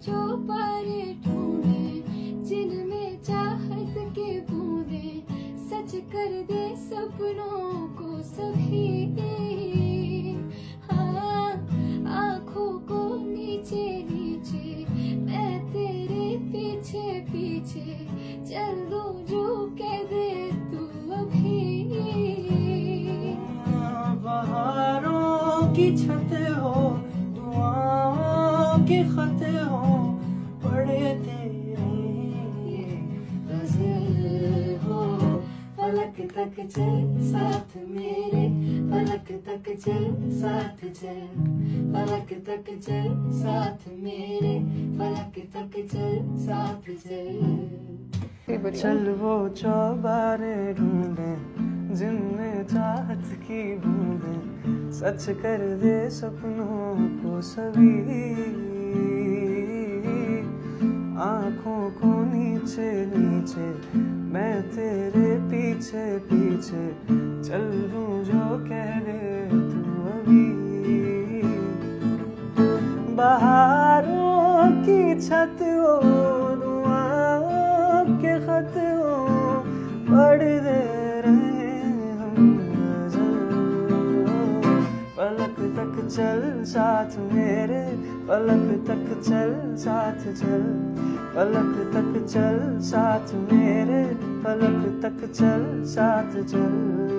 चौपारे ढूंढे, जिनमें चाहत के बूंदे, सच कर दे सपनों को सभी हाँ आँखों को नीचे नीचे, मैं तेरे पीछे पीछे, चल दूँ जो कह दे तू अभी। बहारों की छत हो, दुआओं के खत तक चल, साथ मेरे। फलक तक चल, साथ चल। फलक तक चल, साथ मेरे। फलक तक चल, साथ चल। चल वो चौबारे ढूंढे, जिनमें चाहत की बूंदे। सच कर दे सपनों को सभी। आँखों को नीचे नीचे, मैं तेरे पीछे पीछे चल लूँ जो कह दे तू अभी। बहारों की छत हो दुआओं के खत हो पढ़ दे पलक तक चल, साथ मेरे। पलक तक चल, साथ चल। पलक तक चल, साथ मेरे। पलक तक चल, साथ चल.